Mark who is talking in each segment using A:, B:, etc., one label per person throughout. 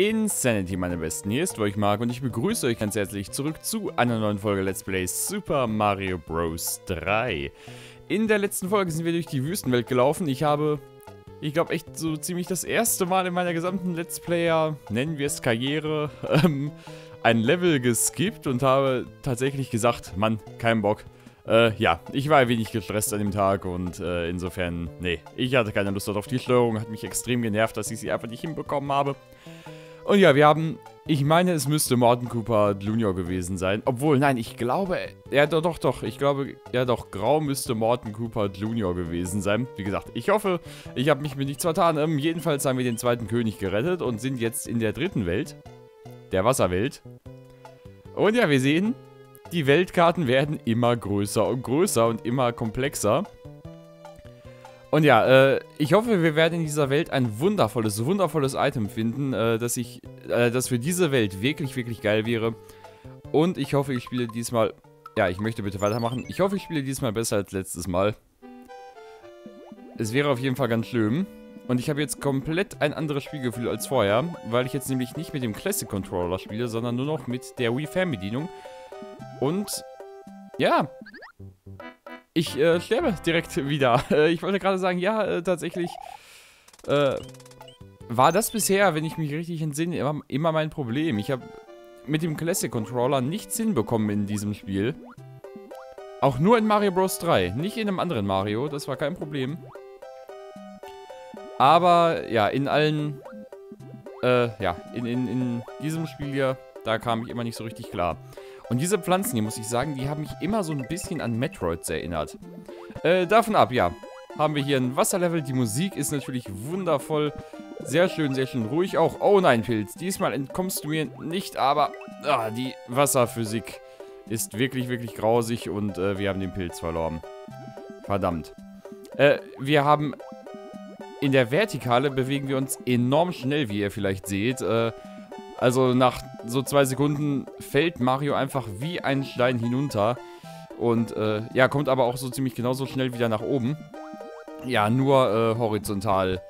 A: Insanity, meine Besten. Hier ist euch Marc und ich begrüße euch ganz herzlich zurück zu einer neuen Folge Let's Play Super Mario Bros. 3. In der letzten Folge sind wir durch die Wüstenwelt gelaufen. Ich habe, ich glaube echt so ziemlich das erste Mal in meiner gesamten Let's Player, nennen wir es Karriere, ähm, ein Level geskippt und habe tatsächlich gesagt, Mann, kein Bock. Äh, ja, ich war ein wenig gestresst an dem Tag und äh, insofern, nee, ich hatte keine Lust darauf. Die Steuerung hat mich extrem genervt, dass ich sie einfach nicht hinbekommen habe. Und ja, wir haben, ich meine, es müsste Morton Cooper Jr. gewesen sein. Obwohl, nein, ich glaube, ja doch, doch, doch, ich glaube, ja doch, grau müsste Morton Cooper Jr. gewesen sein. Wie gesagt, ich hoffe, ich habe mich mit nichts vertan. Ähm, jedenfalls haben wir den zweiten König gerettet und sind jetzt in der dritten Welt, der Wasserwelt. Und ja, wir sehen, die Weltkarten werden immer größer und größer und immer komplexer. Und ja, äh, ich hoffe, wir werden in dieser Welt ein wundervolles, wundervolles Item finden, äh, dass ich, äh, das für diese Welt wirklich, wirklich geil wäre. Und ich hoffe, ich spiele diesmal, ja, ich möchte bitte weitermachen. Ich hoffe, ich spiele diesmal besser als letztes Mal. Es wäre auf jeden Fall ganz schön. Und ich habe jetzt komplett ein anderes Spielgefühl als vorher, weil ich jetzt nämlich nicht mit dem Classic Controller spiele, sondern nur noch mit der Wii Fernbedienung. Und ja, ich äh, sterbe direkt wieder. Äh, ich wollte gerade sagen, ja, äh, tatsächlich äh, war das bisher, wenn ich mich richtig entsinne, immer, immer mein Problem. Ich habe mit dem Classic Controller nichts hinbekommen in diesem Spiel. Auch nur in Mario Bros. 3, nicht in einem anderen Mario, das war kein Problem. Aber ja, in allen, äh, ja, in, in, in diesem Spiel hier, da kam ich immer nicht so richtig klar. Und diese Pflanzen hier, muss ich sagen, die haben mich immer so ein bisschen an Metroids erinnert. Äh, davon ab, ja. Haben wir hier ein Wasserlevel. Die Musik ist natürlich wundervoll. Sehr schön, sehr schön ruhig auch. Oh nein, Pilz. Diesmal entkommst du mir nicht, aber ah, die Wasserphysik ist wirklich, wirklich grausig und äh, wir haben den Pilz verloren. Verdammt. Äh, wir haben... In der Vertikale bewegen wir uns enorm schnell, wie ihr vielleicht seht. Äh, also nach so zwei Sekunden fällt Mario einfach wie ein Stein hinunter. Und äh, ja, kommt aber auch so ziemlich genauso schnell wieder nach oben. Ja, nur äh, horizontal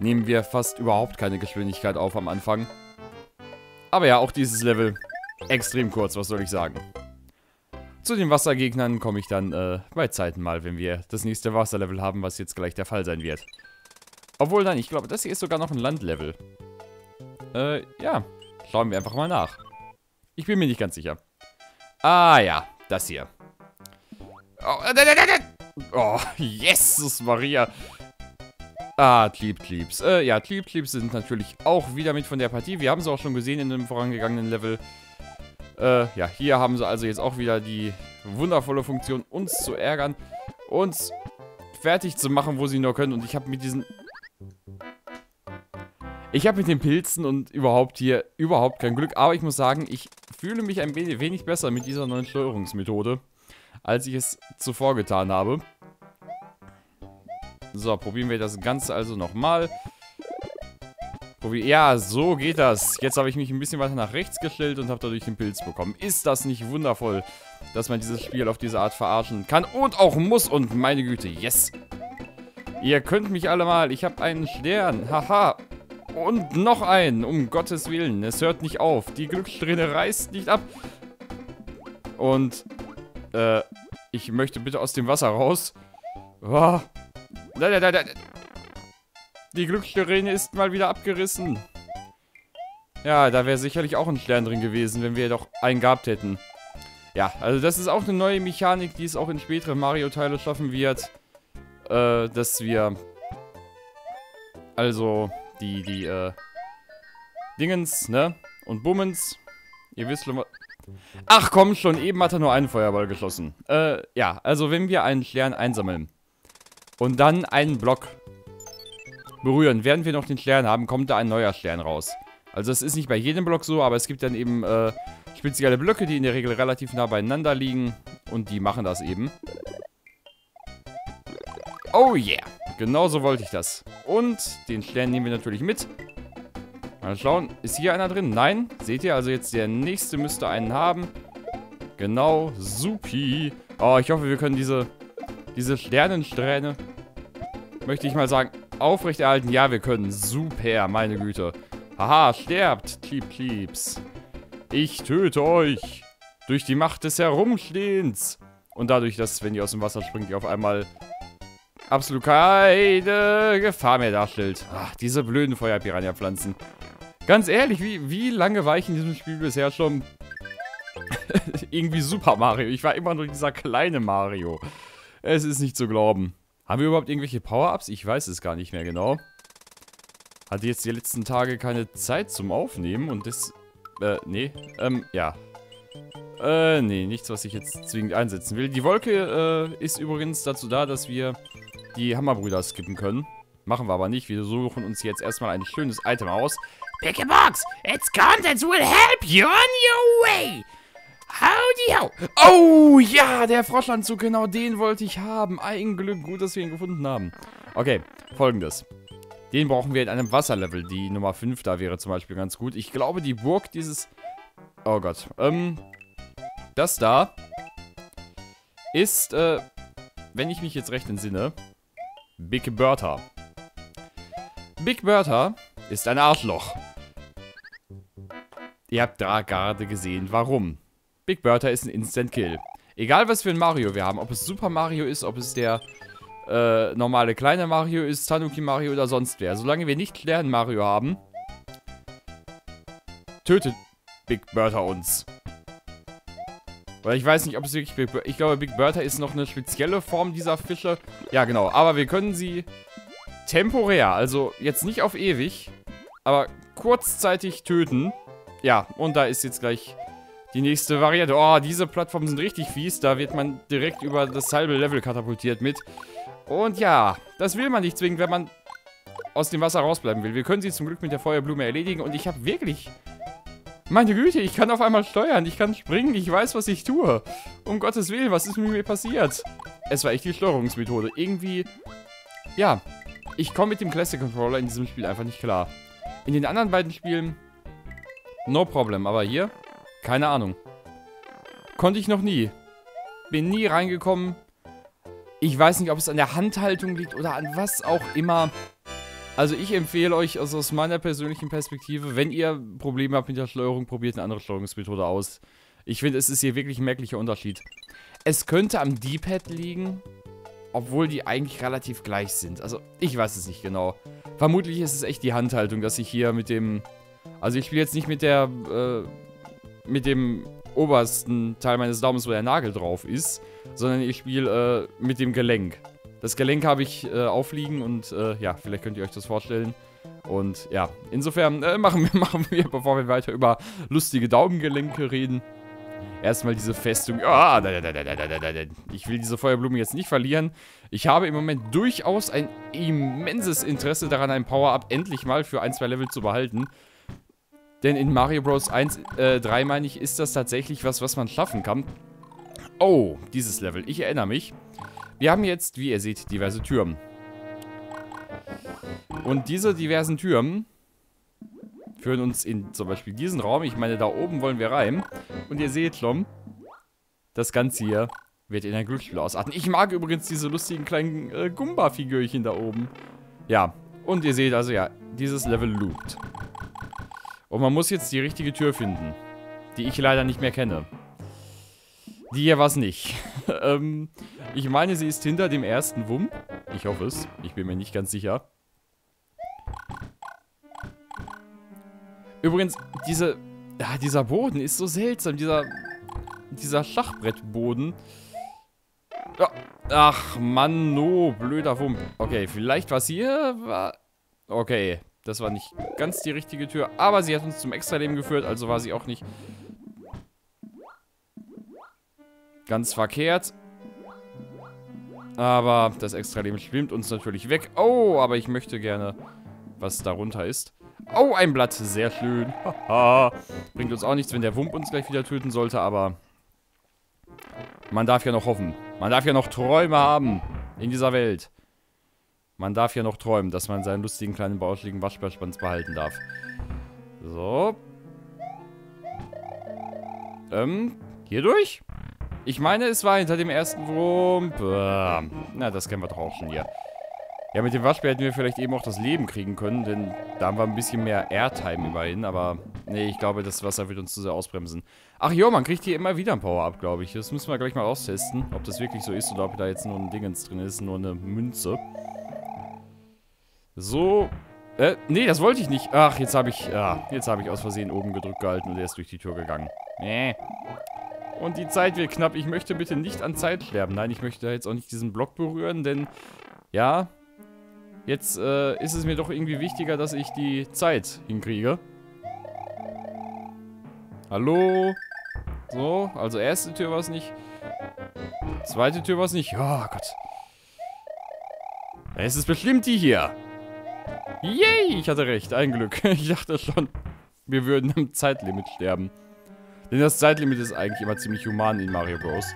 A: nehmen wir fast überhaupt keine Geschwindigkeit auf am Anfang. Aber ja, auch dieses Level extrem kurz, was soll ich sagen. Zu den Wassergegnern komme ich dann äh, bei Zeiten mal, wenn wir das nächste Wasserlevel haben, was jetzt gleich der Fall sein wird. Obwohl, nein, ich glaube, das hier ist sogar noch ein Landlevel. Äh, ja. Schauen wir einfach mal nach. Ich bin mir nicht ganz sicher. Ah ja, das hier. Oh, äh, oh Jesus Maria. Ah, Tlieb Tliebs. Äh, ja, Tlieb Tliebs sind natürlich auch wieder mit von der Partie. Wir haben sie auch schon gesehen in dem vorangegangenen Level. Äh, ja, hier haben sie also jetzt auch wieder die wundervolle Funktion, uns zu ärgern. Uns fertig zu machen, wo sie nur können. Und ich habe mit diesen ich habe mit den Pilzen und überhaupt hier überhaupt kein Glück. Aber ich muss sagen, ich fühle mich ein wenig, besser mit dieser neuen Steuerungsmethode, als ich es zuvor getan habe. So, probieren wir das Ganze also nochmal. Ja, so geht das. Jetzt habe ich mich ein bisschen weiter nach rechts gestellt und habe dadurch den Pilz bekommen. Ist das nicht wundervoll, dass man dieses Spiel auf diese Art verarschen kann und auch muss? Und meine Güte, yes. Ihr könnt mich alle mal. Ich habe einen Stern. Haha. Und noch einen, um Gottes Willen. Es hört nicht auf. Die Glückssträhne reißt nicht ab. Und, äh, ich möchte bitte aus dem Wasser raus. Oh. Die Glückssträhne ist mal wieder abgerissen. Ja, da wäre sicherlich auch ein Stern drin gewesen, wenn wir doch einen gehabt hätten. Ja, also das ist auch eine neue Mechanik, die es auch in späteren Mario-Teile schaffen wird. Äh, dass wir... Also die, die, äh, Dingens, ne? Und Bummens. Ihr wisst schon was. Ach komm schon, eben hat er nur einen Feuerball geschossen. Äh, ja, also wenn wir einen Stern einsammeln und dann einen Block berühren, während wir noch den Stern haben, kommt da ein neuer Stern raus. Also es ist nicht bei jedem Block so, aber es gibt dann eben äh, spezielle Blöcke, die in der Regel relativ nah beieinander liegen und die machen das eben. Oh yeah. Genauso wollte ich das. Und den Stern nehmen wir natürlich mit. Mal schauen. Ist hier einer drin? Nein. Seht ihr? Also jetzt der nächste müsste einen haben. Genau. Supi. Oh, ich hoffe, wir können diese, diese Sternensträhne, möchte ich mal sagen, aufrechterhalten. Ja, wir können. Super. Meine Güte. Haha, sterbt, Cheep Cheeps. Ich töte euch. Durch die Macht des Herumstehens. Und dadurch, dass, wenn ihr aus dem Wasser springt, ihr auf einmal absolut keine Gefahr mehr darstellt. Ach, diese blöden Feuerpiranha-Pflanzen. Ganz ehrlich, wie, wie lange war ich in diesem Spiel bisher schon irgendwie Super Mario? Ich war immer nur dieser kleine Mario. Es ist nicht zu glauben. Haben wir überhaupt irgendwelche Power-Ups? Ich weiß es gar nicht mehr genau. Hatte jetzt die letzten Tage keine Zeit zum Aufnehmen und das... Äh, nee. Ähm, ja. Äh, nee, nichts, was ich jetzt zwingend einsetzen will. Die Wolke, äh, ist übrigens dazu da, dass wir die Hammerbrüder skippen können. Machen wir aber nicht. Wir suchen uns jetzt erstmal ein schönes Item aus.
B: Pick a box. Its contents will help you on your way. Howdy ho.
A: Oh, ja, der Froschanzug, genau den wollte ich haben. Ein Glück, gut, dass wir ihn gefunden haben. Okay, folgendes. Den brauchen wir in einem Wasserlevel. Die Nummer 5 da wäre zum Beispiel ganz gut. Ich glaube, die Burg dieses... Oh Gott. Ähm, das da ist, äh, wenn ich mich jetzt recht entsinne, Big Bertha. Big Bertha ist ein Arschloch. Ihr habt da gerade gesehen, warum. Big Bertha ist ein Instant Kill. Egal was für ein Mario wir haben, ob es Super Mario ist, ob es der äh, normale kleine Mario ist, Tanuki Mario oder sonst wer. Solange wir nicht Lernen Mario haben, tötet Big Bertha uns. Weil ich weiß nicht, ob es wirklich Big Bertha... Ich glaube, Big Bertha ist noch eine spezielle Form dieser Fische. Ja, genau. Aber wir können sie temporär, also jetzt nicht auf ewig, aber kurzzeitig töten. Ja, und da ist jetzt gleich die nächste Variante. Oh, diese Plattformen sind richtig fies. Da wird man direkt über das halbe Level katapultiert mit. Und ja, das will man nicht zwingend, wenn man aus dem Wasser rausbleiben will. Wir können sie zum Glück mit der Feuerblume erledigen. Und ich habe wirklich meine Güte, ich kann auf einmal steuern, ich kann springen, ich weiß, was ich tue. Um Gottes Willen, was ist mit mir passiert? Es war echt die Steuerungsmethode. Irgendwie, ja, ich komme mit dem Classic Controller in diesem Spiel einfach nicht klar. In den anderen beiden Spielen, no problem, aber hier, keine Ahnung. Konnte ich noch nie. Bin nie reingekommen. Ich weiß nicht, ob es an der Handhaltung liegt oder an was auch immer. Also ich empfehle euch also aus meiner persönlichen Perspektive, wenn ihr Probleme habt mit der Steuerung, probiert eine andere Steuerungsmethode aus. Ich finde, es ist hier wirklich ein merklicher Unterschied. Es könnte am D-Pad liegen, obwohl die eigentlich relativ gleich sind. Also ich weiß es nicht genau. Vermutlich ist es echt die Handhaltung, dass ich hier mit dem... Also ich spiele jetzt nicht mit der... Äh, mit dem obersten Teil meines Daumens, wo der Nagel drauf ist, sondern ich spiele äh, mit dem Gelenk. Das Gelenk habe ich äh, aufliegen und äh, ja, vielleicht könnt ihr euch das vorstellen. Und ja, insofern äh, machen, wir, machen wir, bevor wir weiter über lustige Daumengelenke reden, erstmal diese Festung. Da, ich will diese Feuerblume jetzt nicht verlieren. Ich habe im Moment durchaus ein immenses Interesse daran, ein Power-Up endlich mal für ein, zwei Level zu behalten. Denn in Mario Bros. 1, äh, 3, meine ich, ist das tatsächlich was, was man schaffen kann. Oh, dieses Level. Ich erinnere mich. Wir haben jetzt, wie ihr seht, diverse Türen. Und diese diversen Türen führen uns in zum Beispiel diesen Raum. Ich meine, da oben wollen wir rein. Und ihr seht schon, das Ganze hier wird in ein Glücksspiel ausarten. Ich mag übrigens diese lustigen kleinen äh, Gumba-Figürchen da oben. Ja, und ihr seht also, ja, dieses Level loopt. Und man muss jetzt die richtige Tür finden, die ich leider nicht mehr kenne. Die hier war es nicht. ähm, ich meine, sie ist hinter dem ersten Wump. Ich hoffe es. Ich bin mir nicht ganz sicher. Übrigens, diese, ja, dieser Boden ist so seltsam. Dieser, dieser Schachbrettboden. Ja, ach, Mann, no, blöder Wump. Okay, vielleicht was hier war... Okay, das war nicht ganz die richtige Tür. Aber sie hat uns zum Extraleben geführt, also war sie auch nicht Ganz verkehrt. Aber das Extra-Leben schwimmt uns natürlich weg. Oh, aber ich möchte gerne, was darunter ist. Oh, ein Blatt. Sehr schön. Bringt uns auch nichts, wenn der Wump uns gleich wieder töten sollte, aber man darf ja noch hoffen. Man darf ja noch Träume haben in dieser Welt. Man darf ja noch träumen, dass man seinen lustigen kleinen bauschigen Waschbärschwanz behalten darf. So. Ähm, hier durch? Ich meine, es war hinter dem ersten Wurm. Na, das kennen wir doch auch schon hier. Ja, mit dem Waschbär hätten wir vielleicht eben auch das Leben kriegen können, denn da haben wir ein bisschen mehr Airtime immerhin, aber nee, ich glaube, das Wasser wird uns zu sehr ausbremsen. Ach jo, man kriegt hier immer wieder ein Power-Up, glaube ich. Das müssen wir gleich mal austesten, ob das wirklich so ist oder ob da jetzt nur ein Dingens drin ist, nur eine Münze. So. Äh, nee, das wollte ich nicht. Ach, jetzt habe ich, ah, jetzt habe ich aus Versehen oben gedrückt gehalten und er ist durch die Tür gegangen. Nee. Und die Zeit wird knapp. Ich möchte bitte nicht an Zeit sterben. Nein, ich möchte jetzt auch nicht diesen Block berühren, denn, ja, Jetzt äh, ist es mir doch irgendwie wichtiger, dass ich die Zeit hinkriege. Hallo? So, also erste Tür war es nicht. Zweite Tür war es nicht. Oh Gott. Es ist bestimmt die hier. Yay, ich hatte recht. Ein Glück. Ich dachte schon, wir würden am Zeitlimit sterben. Denn das Zeitlimit ist eigentlich immer ziemlich human in Mario Bros.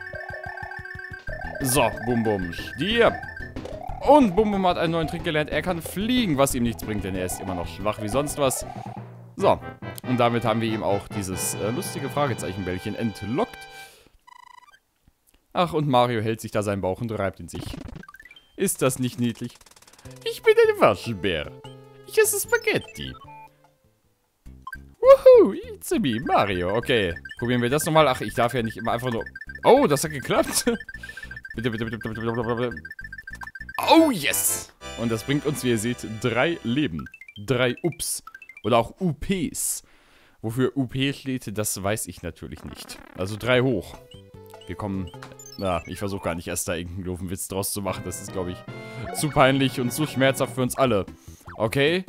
A: So, bum bum, stirb. Und Bum Bum hat einen neuen Trick gelernt. Er kann fliegen, was ihm nichts bringt, denn er ist immer noch schwach wie sonst was. So, und damit haben wir ihm auch dieses äh, lustige Fragezeichenbällchen entlockt. Ach, und Mario hält sich da seinen Bauch und reibt ihn sich. Ist das nicht niedlich? Ich bin ein Waschbär. Ich esse Spaghetti. Wuhu, it's me, Mario. Okay, probieren wir das nochmal. Ach, ich darf ja nicht immer einfach nur... Oh, das hat geklappt. bitte, bitte, bitte, bitte, bitte, bitte. Oh, yes! Und das bringt uns, wie ihr seht, drei Leben. Drei Ups. Oder auch UPs. Wofür UP steht, das weiß ich natürlich nicht. Also drei hoch. Wir kommen... Na, ich versuche gar nicht erst da irgendeinen doofen Witz draus zu machen. Das ist, glaube ich, zu peinlich und zu schmerzhaft für uns alle. Okay?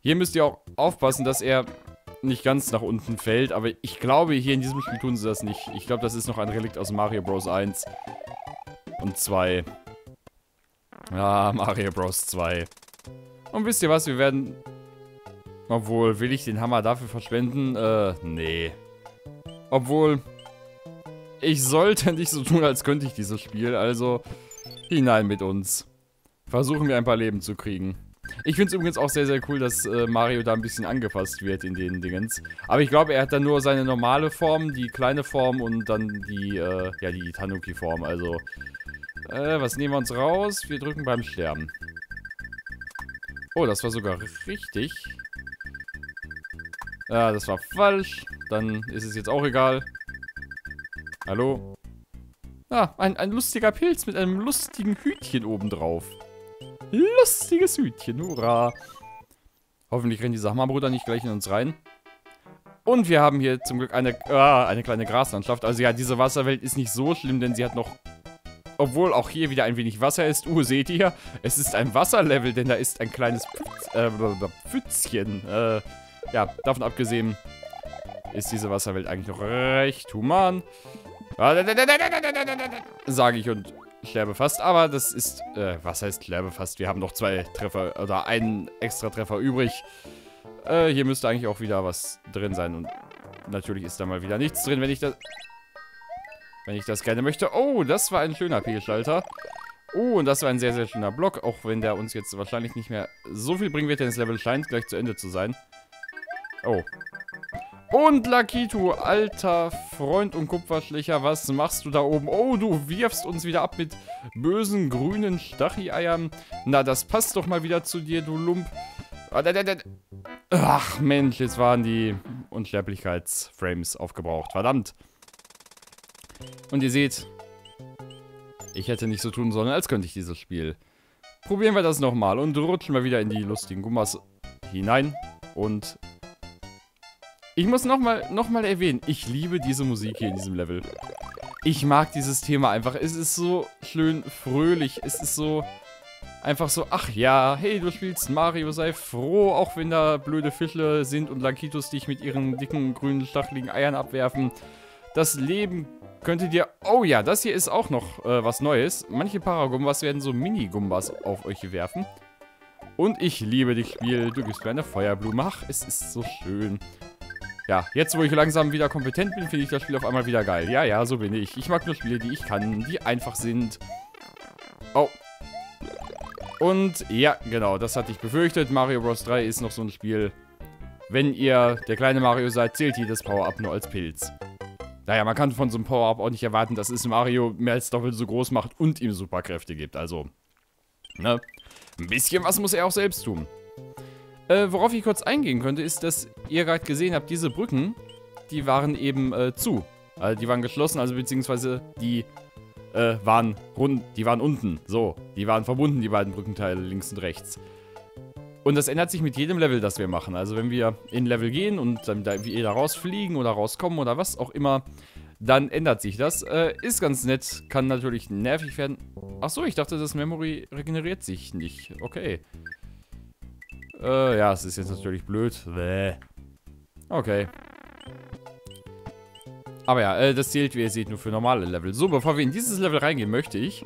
A: Hier müsst ihr auch aufpassen, dass er nicht ganz nach unten fällt. Aber ich glaube, hier in diesem Spiel tun sie das nicht. Ich glaube, das ist noch ein Relikt aus Mario Bros. 1 und 2. Ja, Mario Bros 2. Und wisst ihr was, wir werden... Obwohl, will ich den Hammer dafür verschwenden? Äh, nee. Obwohl, ich sollte nicht so tun, als könnte ich dieses Spiel, also hinein mit uns. Versuchen wir ein paar Leben zu kriegen. Ich finde es übrigens auch sehr, sehr cool, dass äh, Mario da ein bisschen angepasst wird in den Dingens. Aber ich glaube, er hat dann nur seine normale Form, die kleine Form und dann die, äh, ja, die Tanuki-Form. Also, äh, was nehmen wir uns raus? Wir drücken beim Sterben. Oh, das war sogar richtig. Ja, das war falsch. Dann ist es jetzt auch egal. Hallo? Ah, ein, ein lustiger Pilz mit einem lustigen Hütchen obendrauf. Lustiges Hütchen, hurra. Hoffentlich rennt dieser Hammerbruder nicht gleich in uns rein. Und wir haben hier zum Glück eine, ah, eine kleine Graslandschaft. Also ja, diese Wasserwelt ist nicht so schlimm, denn sie hat noch obwohl auch hier wieder ein wenig Wasser ist. Uh, seht ihr? Es ist ein Wasserlevel, denn da ist ein kleines Pfütz, äh, Pfützchen. Äh, ja, davon abgesehen ist diese Wasserwelt eigentlich noch recht human. Sage ich und sterbe fast. Aber das ist, äh, was heißt sterbe fast? Wir haben noch zwei Treffer oder einen extra Treffer übrig. Äh, hier müsste eigentlich auch wieder was drin sein. Und natürlich ist da mal wieder nichts drin, wenn ich das wenn ich das gerne möchte. Oh, das war ein schöner P-Schalter. Oh, und das war ein sehr, sehr schöner Block, auch wenn der uns jetzt wahrscheinlich nicht mehr so viel bringen wird, denn das Level scheint gleich zu Ende zu sein. Oh. Und Lakitu, alter Freund und Kupferschlicher, was machst du da oben? Oh, du wirfst uns wieder ab mit bösen grünen Stachy-Eiern. Na, das passt doch mal wieder zu dir, du Lump. Ah, Ach, Mensch, jetzt waren die Unsterblichkeitsframes aufgebraucht. Verdammt. Und ihr seht, ich hätte nicht so tun sollen, als könnte ich dieses Spiel. Probieren wir das nochmal und rutschen wir wieder in die lustigen Gummas hinein. Und ich muss nochmal noch mal erwähnen, ich liebe diese Musik hier in diesem Level. Ich mag dieses Thema einfach. Es ist so schön fröhlich. Es ist so einfach so, ach ja, hey, du spielst Mario, sei froh, auch wenn da blöde Fischle sind und Lakitos dich mit ihren dicken, grünen, stacheligen Eiern abwerfen. Das Leben könntet ihr... Oh ja, das hier ist auch noch äh, was Neues. Manche Paragumbas werden so Mini-Gumbas auf euch werfen. Und ich liebe dich, Spiel. Du gibst mir eine Feuerblume. Ach, es ist so schön. Ja, jetzt wo ich langsam wieder kompetent bin, finde ich das Spiel auf einmal wieder geil. Ja, ja, so bin ich. Ich mag nur Spiele, die ich kann, die einfach sind. Oh. Und ja, genau, das hatte ich befürchtet. Mario Bros. 3 ist noch so ein Spiel. Wenn ihr der kleine Mario seid, zählt jedes Power-Up nur als Pilz. Naja, man kann von so einem Power-Up auch nicht erwarten, dass es Mario mehr als doppelt so groß macht und ihm Superkräfte gibt. Also, Ne? Ein bisschen was muss er auch selbst tun. Äh, worauf ich kurz eingehen könnte, ist, dass ihr gerade gesehen habt, diese Brücken, die waren eben äh, zu. Also die waren geschlossen, also beziehungsweise die äh, waren rund, die waren unten. So, die waren verbunden, die beiden Brückenteile links und rechts. Und das ändert sich mit jedem Level, das wir machen. Also wenn wir in Level gehen und dann da, wie da rausfliegen oder rauskommen oder was auch immer, dann ändert sich das. Äh, ist ganz nett, kann natürlich nervig werden. Achso, ich dachte, das Memory regeneriert sich nicht. Okay. Äh, ja, es ist jetzt natürlich blöd. Bäh. Okay. Aber ja, äh, das zählt, wie ihr seht, nur für normale Level. So, bevor wir in dieses Level reingehen, möchte ich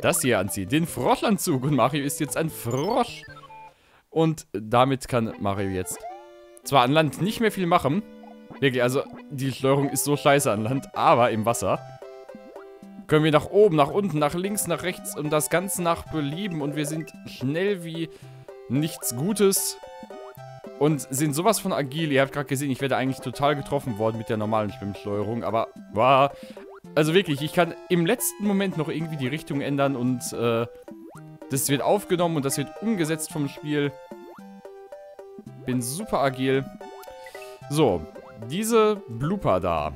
A: das hier anziehen. Den Froschanzug. Und Mario ist jetzt ein Frosch. Und damit kann Mario jetzt zwar an Land nicht mehr viel machen. Wirklich, also die Steuerung ist so scheiße an Land, aber im Wasser können wir nach oben, nach unten, nach links, nach rechts und das Ganze nach Belieben. Und wir sind schnell wie nichts Gutes. Und sind sowas von agil. Ihr habt gerade gesehen, ich werde eigentlich total getroffen worden mit der normalen Schwimmsteuerung. Aber war... Also wirklich, ich kann im letzten Moment noch irgendwie die Richtung ändern und äh, das wird aufgenommen und das wird umgesetzt vom Spiel. Bin super agil. So, diese Blooper da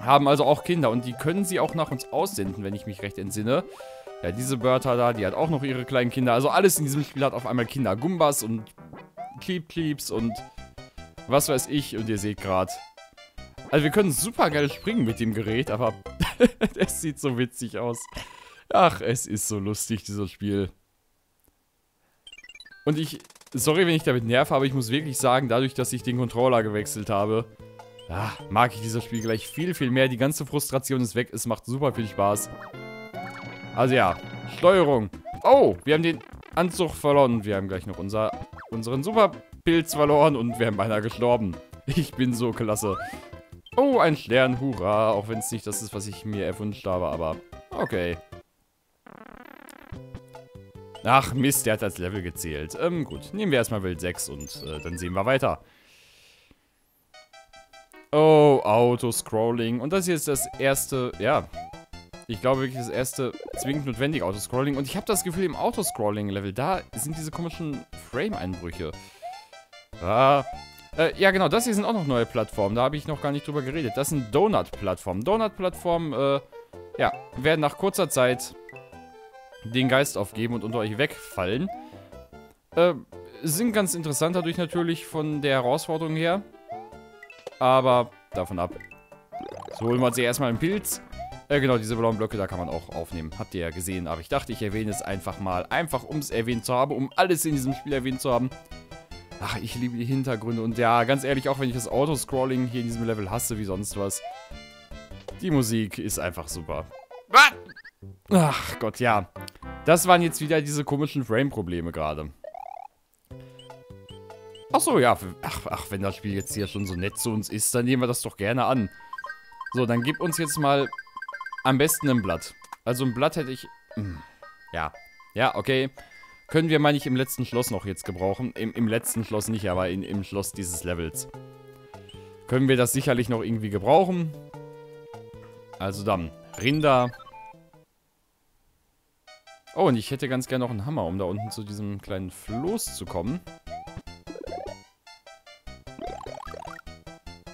A: haben also auch Kinder und die können sie auch nach uns aussenden, wenn ich mich recht entsinne. Ja, diese Bertha da, die hat auch noch ihre kleinen Kinder. Also alles in diesem Spiel hat auf einmal Kinder. Gumbas und Kleep Kleeps und was weiß ich. Und ihr seht gerade. Also wir können super geil springen mit dem Gerät, aber es sieht so witzig aus. Ach, es ist so lustig, dieses Spiel. Und ich, sorry, wenn ich damit nerv, aber ich muss wirklich sagen, dadurch, dass ich den Controller gewechselt habe, ja, mag ich dieses Spiel gleich viel, viel mehr. Die ganze Frustration ist weg, es macht super viel Spaß. Also ja, Steuerung. Oh, wir haben den Anzug verloren. Wir haben gleich noch unser, unseren Superpilz verloren und wir haben beinahe gestorben. Ich bin so klasse. Oh, ein Stern, hurra. Auch wenn es nicht das ist, was ich mir erwünscht habe, aber okay. Ach Mist, der hat als Level gezählt. Ähm, gut, nehmen wir erstmal Welt 6 und äh, dann sehen wir weiter. Oh, Autoscrolling. Und das hier ist das erste, ja, ich glaube wirklich das erste zwingend notwendige Autoscrolling. Und ich habe das Gefühl, im Autoscrolling-Level, da sind diese komischen Frame-Einbrüche. Ah, äh, ja genau, das hier sind auch noch neue Plattformen. Da habe ich noch gar nicht drüber geredet. Das sind Donut-Plattformen. Donut-Plattformen, äh, ja, werden nach kurzer Zeit den Geist aufgeben und unter euch wegfallen. Äh, sind ganz interessant dadurch natürlich von der Herausforderung her. Aber davon ab. So holen wir uns hier erstmal einen Pilz. Äh, genau, diese blauen Blöcke, da kann man auch aufnehmen. Habt ihr ja gesehen. Aber ich dachte, ich erwähne es einfach mal. Einfach, um es erwähnt zu haben. Um alles in diesem Spiel erwähnt zu haben. Ach, ich liebe die Hintergründe. Und ja, ganz ehrlich, auch wenn ich das Autoscrolling hier in diesem Level hasse wie sonst was. Die Musik ist einfach super. Ach Gott, ja. Das waren jetzt wieder diese komischen Frame-Probleme gerade. Ach so, ja. Ach, ach, wenn das Spiel jetzt hier schon so nett zu uns ist, dann nehmen wir das doch gerne an. So, dann gib uns jetzt mal am besten ein Blatt. Also ein Blatt hätte ich... Hm, ja. Ja, okay. Können wir mal nicht im letzten Schloss noch jetzt gebrauchen. Im, im letzten Schloss nicht, aber in, im Schloss dieses Levels. Können wir das sicherlich noch irgendwie gebrauchen. Also dann, Rinder. Oh, und ich hätte ganz gerne noch einen Hammer, um da unten zu diesem kleinen Floß zu kommen.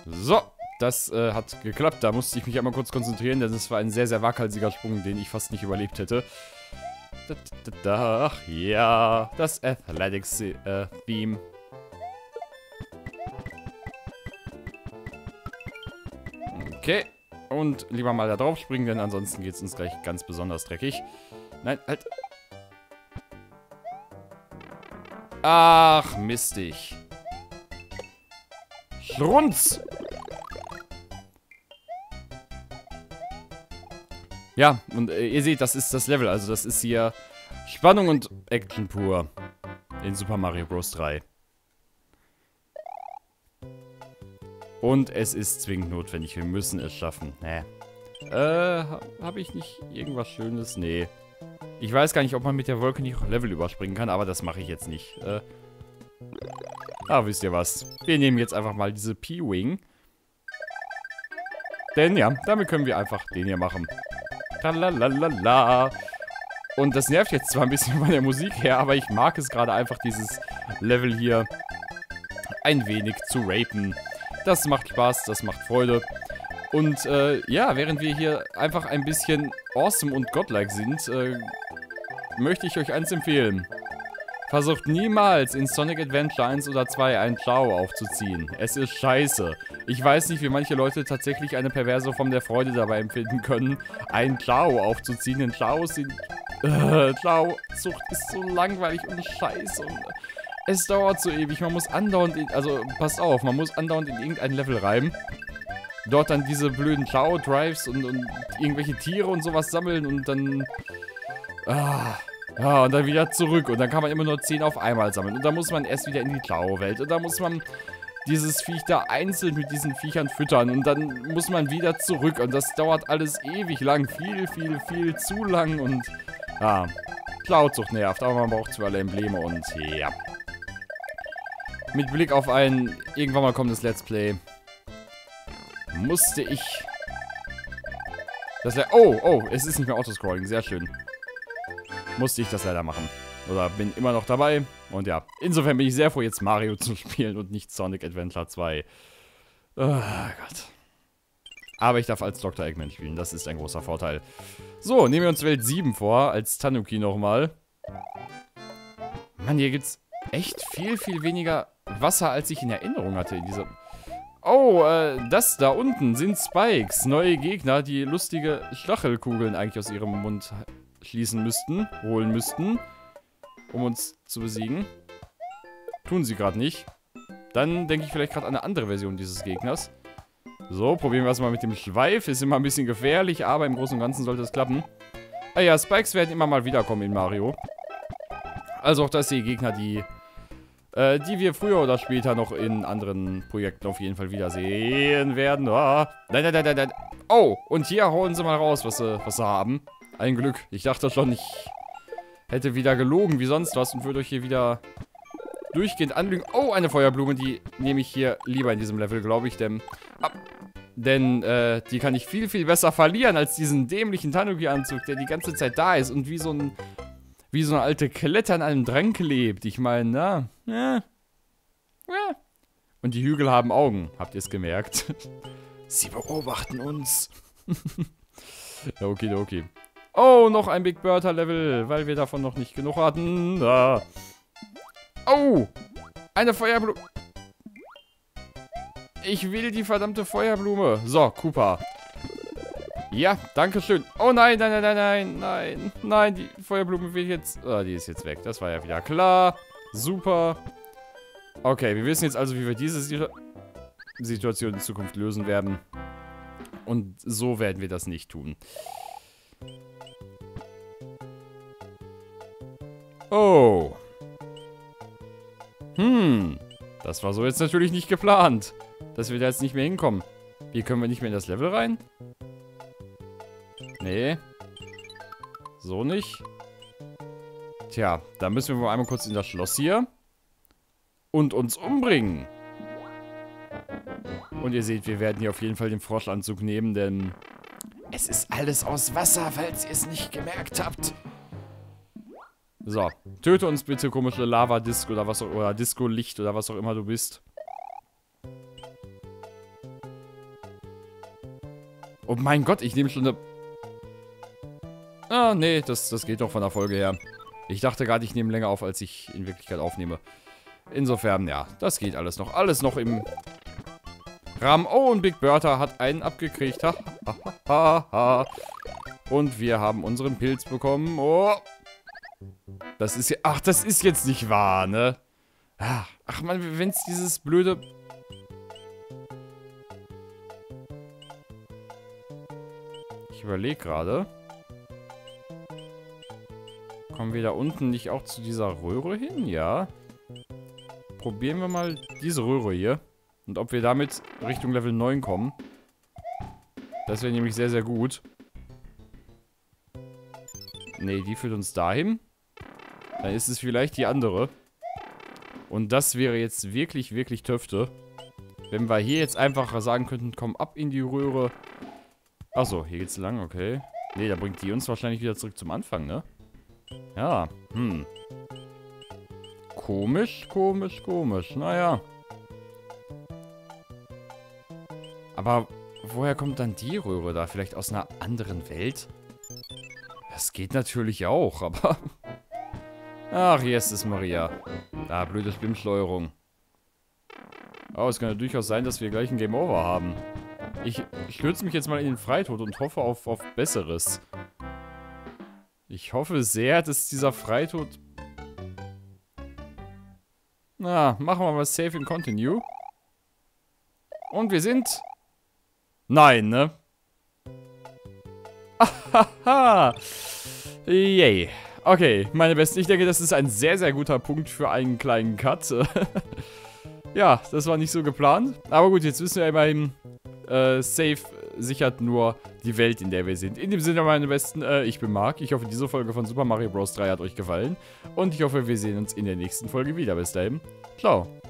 A: So, das äh, hat geklappt. Da musste ich mich einmal kurz konzentrieren, denn es war ein sehr, sehr waghalsiger Sprung, den ich fast nicht überlebt hätte. Da, da, da, ach ja, das Athletics-Theme. Äh, okay, und lieber mal da drauf springen, denn ansonsten geht es uns gleich ganz besonders dreckig. Nein, halt. Ach, mistig. Schrunz! Ja, und äh, ihr seht, das ist das Level. Also das ist hier Spannung und Action pur in Super Mario Bros. 3. Und es ist zwingend notwendig. Wir müssen es schaffen. Hä? Äh, habe ich nicht irgendwas Schönes? Nee. Ich weiß gar nicht, ob man mit der Wolke nicht Level überspringen kann, aber das mache ich jetzt nicht. Äh, ah, wisst ihr was? Wir nehmen jetzt einfach mal diese P-Wing. Denn ja, damit können wir einfach den hier machen. Tralalala. Und das nervt jetzt zwar ein bisschen von der Musik her, aber ich mag es gerade einfach, dieses Level hier ein wenig zu rapen. Das macht Spaß, das macht Freude. Und äh, ja, während wir hier einfach ein bisschen awesome und godlike sind, äh, möchte ich euch eins empfehlen. Versucht niemals in Sonic Adventure 1 oder 2 einen Chao aufzuziehen. Es ist scheiße. Ich weiß nicht, wie manche Leute tatsächlich eine perverse Form der Freude dabei empfinden können, einen Chao aufzuziehen. Denn Chaos sind... Äh, Chao-Zucht ist so langweilig und scheiße und... Es dauert so ewig, man muss andauernd, in, also passt auf, man muss andauernd in irgendein Level reiben. Dort dann diese blöden Chao-Drives und, und irgendwelche Tiere und sowas sammeln und dann... Ah, ja, und dann wieder zurück. Und dann kann man immer nur 10 auf einmal sammeln. Und dann muss man erst wieder in die Chao-Welt. Und dann muss man dieses Viech da einzeln mit diesen Viechern füttern. Und dann muss man wieder zurück. Und das dauert alles ewig lang. Viel, viel, viel zu lang. Und ja, Cloudzucht nervt. Aber man braucht zwar alle Embleme. Und ja. Mit Blick auf ein irgendwann mal kommendes Let's Play musste ich... Das wäre... Oh, oh, es ist nicht mehr Autoscrolling. Sehr schön musste ich das leider machen. Oder bin immer noch dabei. Und ja, insofern bin ich sehr froh, jetzt Mario zu spielen und nicht Sonic Adventure 2. Oh Gott. Aber ich darf als Dr. Eggman spielen, das ist ein großer Vorteil. So, nehmen wir uns Welt 7 vor, als Tanuki nochmal. Mann, hier gibt's echt viel, viel weniger Wasser, als ich in Erinnerung hatte in dieser... Oh, äh, das da unten sind Spikes, neue Gegner, die lustige Stachelkugeln eigentlich aus ihrem Mund schließen müssten, holen müssten, um uns zu besiegen. Tun sie gerade nicht. Dann denke ich vielleicht gerade an eine andere Version dieses Gegners. So, probieren wir es mal mit dem Schweif. Ist immer ein bisschen gefährlich, aber im Großen und Ganzen sollte es klappen. Ah ja, Spikes werden immer mal wiederkommen in Mario. Also auch das die Gegner, die, äh, die wir früher oder später noch in anderen Projekten auf jeden Fall wiedersehen werden. Ah. Nein, nein, nein, nein, nein. Oh, und hier holen sie mal raus, was sie, was sie haben. Ein Glück. Ich dachte schon, ich hätte wieder gelogen wie sonst was und würde euch hier wieder durchgehend anlügen. Oh, eine Feuerblume, die nehme ich hier lieber in diesem Level, glaube ich, denn... Ab, denn, äh, die kann ich viel, viel besser verlieren als diesen dämlichen Tanuki-Anzug, der die ganze Zeit da ist und wie so ein... Wie so eine alte Klette an einem Drang klebt. Ich meine, na, ja, ja. Und die Hügel haben Augen, habt ihr es gemerkt? Sie beobachten uns. okay, okay. Oh, noch ein Big Bertha Level, weil wir davon noch nicht genug hatten. Ah. Oh, eine Feuerblume. Ich will die verdammte Feuerblume. So, Cooper. Ja, danke schön. Oh nein, nein, nein, nein, nein, nein. Nein, die Feuerblume will jetzt... Oh, die ist jetzt weg. Das war ja wieder klar. Super. Okay, wir wissen jetzt also, wie wir diese Situation in Zukunft lösen werden. Und so werden wir das nicht tun. Oh. Hm. Das war so jetzt natürlich nicht geplant. Dass wir da jetzt nicht mehr hinkommen. Wie können wir nicht mehr in das Level rein? Nee. So nicht. Tja, da müssen wir mal einmal kurz in das Schloss hier. Und uns umbringen. Und ihr seht, wir werden hier auf jeden Fall den Froschanzug nehmen, denn... Es ist alles aus Wasser, falls ihr es nicht gemerkt habt. So, töte uns bitte, komische Lava-Disc oder was auch, oder Disco-Licht oder was auch immer du bist. Oh mein Gott, ich nehme schon eine... Ah, nee, das, das geht doch von der Folge her. Ich dachte gerade, ich nehme länger auf, als ich in Wirklichkeit aufnehme. Insofern, ja, das geht alles noch. Alles noch im Rahmen. Oh, und Big Bertha hat einen abgekriegt. Ha, ha, ha, ha. Und wir haben unseren Pilz bekommen. Oh, das ist ja... Ach, das ist jetzt nicht wahr, ne? Ach, ach man, wenn es dieses blöde... Ich überlege gerade. Kommen wir da unten nicht auch zu dieser Röhre hin? Ja. Probieren wir mal diese Röhre hier. Und ob wir damit Richtung Level 9 kommen. Das wäre nämlich sehr, sehr gut. Ne, die führt uns dahin. Dann ist es vielleicht die andere. Und das wäre jetzt wirklich, wirklich Töfte. Wenn wir hier jetzt einfach sagen könnten, komm ab in die Röhre. Achso, hier geht's lang, okay. Ne, da bringt die uns wahrscheinlich wieder zurück zum Anfang, ne? Ja, hm. Komisch, komisch, komisch. Naja. Aber woher kommt dann die Röhre da? Vielleicht aus einer anderen Welt? Das geht natürlich auch, aber... Ach, ist Maria. Ah, blöde Schwimmsteuerung. Oh, es kann ja durchaus sein, dass wir gleich ein Game Over haben. Ich, ich stürze mich jetzt mal in den Freitod und hoffe auf, auf Besseres. Ich hoffe sehr, dass dieser Freitod... Na, machen wir mal Save and Continue. Und wir sind... Nein, ne? Ahaha. Yay. Okay, meine Besten, ich denke, das ist ein sehr, sehr guter Punkt für einen kleinen Cut. ja, das war nicht so geplant. Aber gut, jetzt wissen wir immerhin, äh, Safe sichert nur die Welt, in der wir sind. In dem Sinne, meine Besten, äh, ich bin Marc. Ich hoffe, diese Folge von Super Mario Bros. 3 hat euch gefallen. Und ich hoffe, wir sehen uns in der nächsten Folge wieder. Bis dahin, ciao.